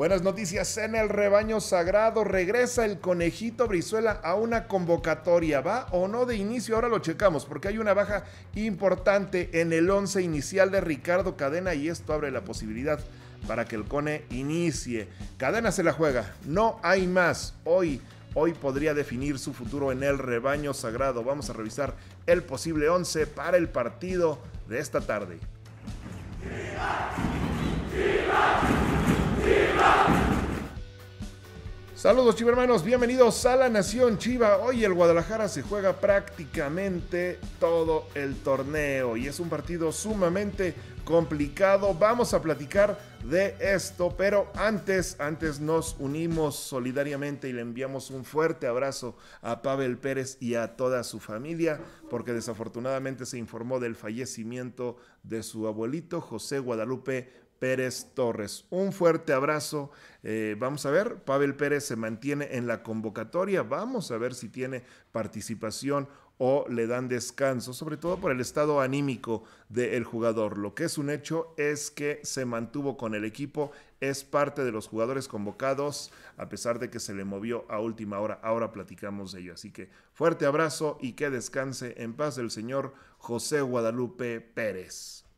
Buenas noticias en el rebaño sagrado. Regresa el conejito Brizuela a una convocatoria. ¿Va o no de inicio? Ahora lo checamos porque hay una baja importante en el 11 inicial de Ricardo Cadena y esto abre la posibilidad para que el Cone inicie. Cadena se la juega. No hay más. Hoy hoy podría definir su futuro en el rebaño sagrado. Vamos a revisar el posible 11 para el partido de esta tarde. Saludos chivermanos, bienvenidos a la Nación Chiva. Hoy el Guadalajara se juega prácticamente todo el torneo y es un partido sumamente complicado. Vamos a platicar de esto, pero antes, antes nos unimos solidariamente y le enviamos un fuerte abrazo a Pavel Pérez y a toda su familia, porque desafortunadamente se informó del fallecimiento de su abuelito José Guadalupe Pérez Torres. Un fuerte abrazo. Eh, vamos a ver, Pavel Pérez se mantiene en la convocatoria. Vamos a ver si tiene participación o le dan descanso, sobre todo por el estado anímico del jugador. Lo que es un hecho es que se mantuvo con el equipo, es parte de los jugadores convocados, a pesar de que se le movió a última hora. Ahora platicamos de ello. Así que fuerte abrazo y que descanse en paz el señor José Guadalupe Pérez.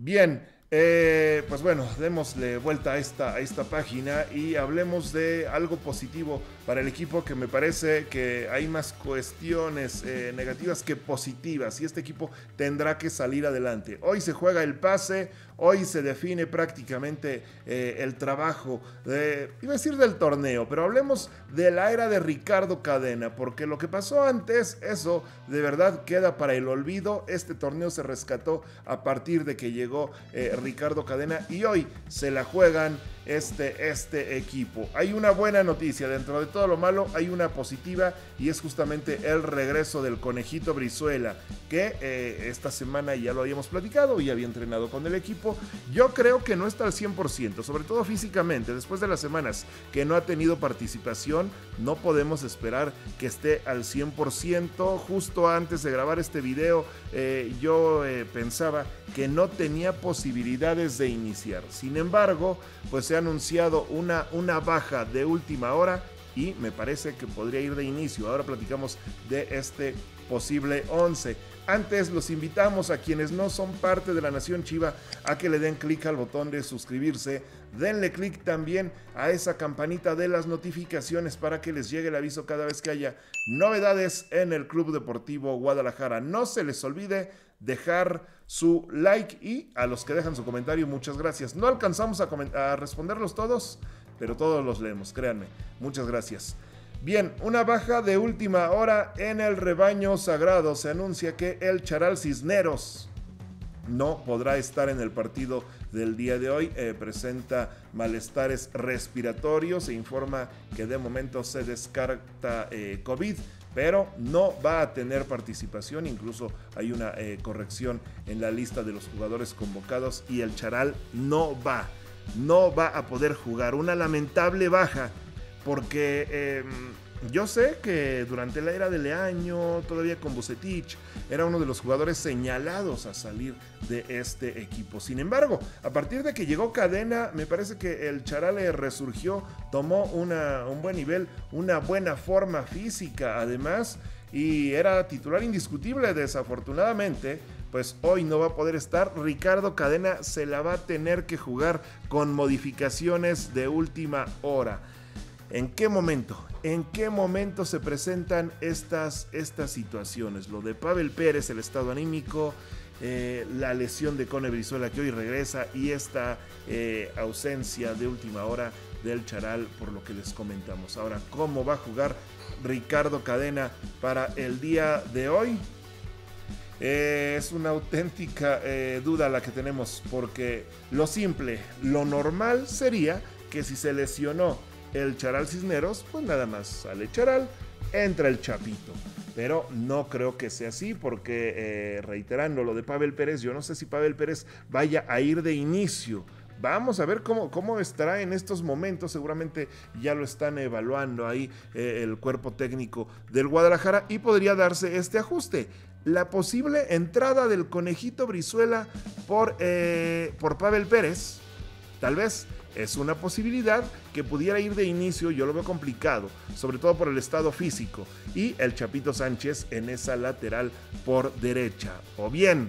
Bien, eh, pues bueno, démosle vuelta a esta, a esta página y hablemos de algo positivo para el equipo que me parece que hay más cuestiones eh, negativas que positivas y este equipo tendrá que salir adelante. Hoy se juega el pase, hoy se define prácticamente eh, el trabajo, de, iba a decir del torneo, pero hablemos de la era de Ricardo Cadena, porque lo que pasó antes, eso de verdad queda para el olvido. Este torneo se rescató a partir de que llegó Ricardo Cadena y hoy se la juegan este, este equipo. Hay una buena noticia, dentro de todo lo malo hay una positiva y es justamente el regreso del conejito Brizuela, que eh, esta semana ya lo habíamos platicado y había entrenado con el equipo. Yo creo que no está al 100%, sobre todo físicamente, después de las semanas que no ha tenido participación, no podemos esperar que esté al 100%. Justo antes de grabar este video, eh, yo eh, pensaba que no tenía de iniciar. Sin embargo, pues se ha anunciado una, una baja de última hora y me parece que podría ir de inicio. Ahora platicamos de este posible 11. Antes los invitamos a quienes no son parte de la Nación Chiva a que le den clic al botón de suscribirse. Denle clic también a esa campanita de las notificaciones para que les llegue el aviso cada vez que haya novedades en el Club Deportivo Guadalajara. No se les olvide dejar su like y a los que dejan su comentario, muchas gracias. No alcanzamos a, responderlos todos, pero todos los leemos, créanme. Muchas gracias. Bien, una baja de última hora en el rebaño sagrado. Se anuncia que el Charal Cisneros no podrá estar en el partido del día de hoy. Eh, presenta malestares respiratorios. Se informa que de momento se descarta eh, COVID pero no va a tener participación. Incluso hay una eh, corrección en la lista de los jugadores convocados y el Charal no va, no va a poder jugar. Una lamentable baja porque em, yo sé que durante la era de Leaño, todavía con Bucetich, era uno de los jugadores señalados a salir de este equipo. Sin embargo, a partir de que llegó Cadena, me parece que el Charale resurgió, tomó un buen nivel, una buena forma física además, y era titular indiscutible. Desafortunadamente, pues hoy no va a poder estar. Ricardo Cadena se la va a tener que jugar con modificaciones de última hora. ¿En qué momento? ¿En qué momento se presentan estas, estas situaciones? Lo de Pavel Pérez, el estado anímico, eh, la lesión de Cone Brizuela que hoy regresa y esta eh, ausencia de última hora del Charal por lo que les comentamos. Ahora, ¿cómo va a jugar Ricardo Cadena para el día de hoy? Eh, es una auténtica duda la que tenemos porque lo simple, lo normal sería que si se lesionó el Charal Cisneros, pues nada más sale Charal, entra el Chapito. Pero no creo que sea así porque, eh, reiterando lo de Pavel Pérez, yo no sé si Pavel Pérez vaya a ir de inicio. Vamos a ver cómo, cómo estará en estos momentos. Seguramente ya lo están evaluando ahí eh, el cuerpo técnico del Guadalajara y podría darse este ajuste. La posible entrada del conejito Brizuela por, eh, por Pavel Pérez Tal vez es una posibilidad que pudiera ir de inicio, yo lo veo complicado, sobre todo por el estado físico, y el Chapito Sánchez en esa lateral por derecha. O bien,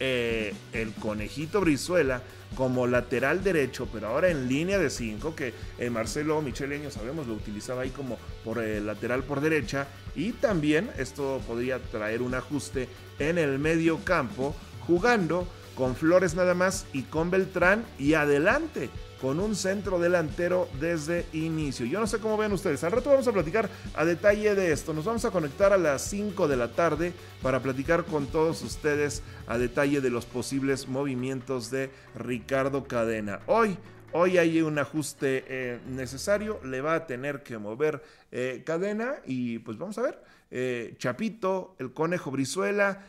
eh, el conejito Brizuela como lateral derecho, pero ahora en línea de 5, que eh, Marcelo Micheleño, sabemos, lo utilizaba ahí como por eh, lateral por derecha, y también esto podría traer un ajuste en el medio campo, jugando con Flores nada más y con Beltrán y adelante con un centro delantero desde inicio. Yo no sé cómo ven ustedes. Al rato vamos a platicar a detalle de esto. Nos vamos a conectar a las 5 de la tarde para platicar con todos ustedes a detalle de los posibles movimientos de Ricardo Cadena. Hoy Hoy hay un ajuste eh, necesario, le va a tener que mover eh, cadena y pues vamos a ver. Eh, Chapito, el conejo Brizuela,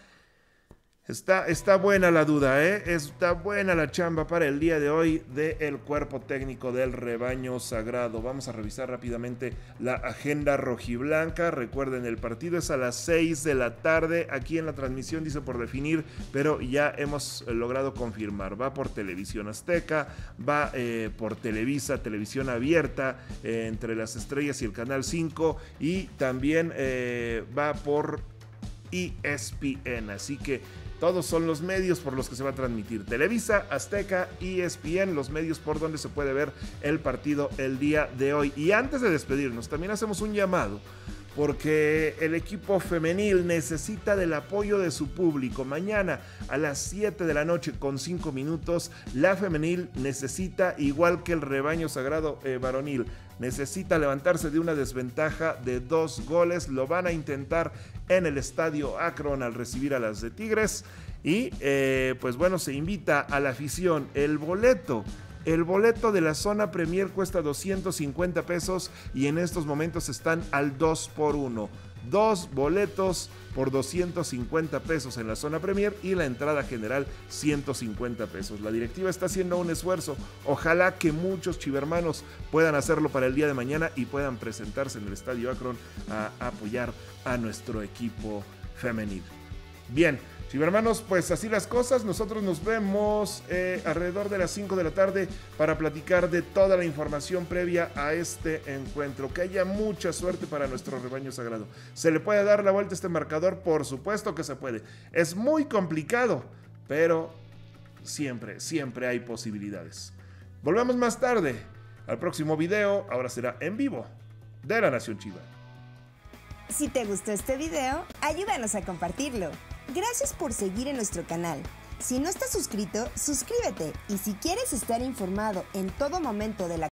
Está, está, buena la duda, ¿eh? Está buena la chamba para el día de hoy del cuerpo técnico del rebaño sagrado. Vamos a revisar rápidamente la agenda rojiblanca. Recuerden, el partido es a las 6 de la tarde. Aquí en la transmisión dice por definir, pero ya hemos logrado confirmar. Va por Televisión Azteca, va eh, por Televisa, Televisión Abierta, eh, entre las estrellas y el Canal 5, y también eh, va por ESPN. Así que todos son los medios por los que se va a transmitir. Televisa, Azteca, ESPN, los medios por donde se puede ver el partido el día de hoy. Y antes de despedirnos, también hacemos un llamado porque el equipo femenil necesita del apoyo de su público. Mañana a las 7 de la noche con 5 minutos, la femenil necesita, igual que el rebaño sagrado eh, varonil, necesita levantarse de una desventaja de dos goles. Lo van a intentar en el estadio Akron al recibir a las de Tigres. Y eh, pues bueno, se invita a la afición. El boleto el boleto de la zona Premier cuesta 250 pesos y en estos momentos están al 2 por 1. Dos boletos por 250 pesos en la zona Premier y la entrada general 150 pesos. La directiva está haciendo un esfuerzo. Ojalá que muchos chivermanos puedan hacerlo para el día de mañana y puedan presentarse en el Estadio Akron a apoyar a nuestro equipo femenil. Bien, hermanos, pues así las cosas. Nosotros nos vemos eh, alrededor de las 5 de la tarde para platicar de toda la información previa a este encuentro. Que haya mucha suerte para nuestro rebaño sagrado. ¿Se le puede dar la vuelta este marcador? Por supuesto que se puede. Es muy complicado, pero siempre, siempre hay posibilidades. Volvemos más tarde al próximo video. Ahora será en vivo de la Nación Chiva. Si te gustó este video, ayúdanos a compartirlo. Gracias por seguir en nuestro canal. Si no estás suscrito, suscríbete y si quieres estar informado en todo momento de la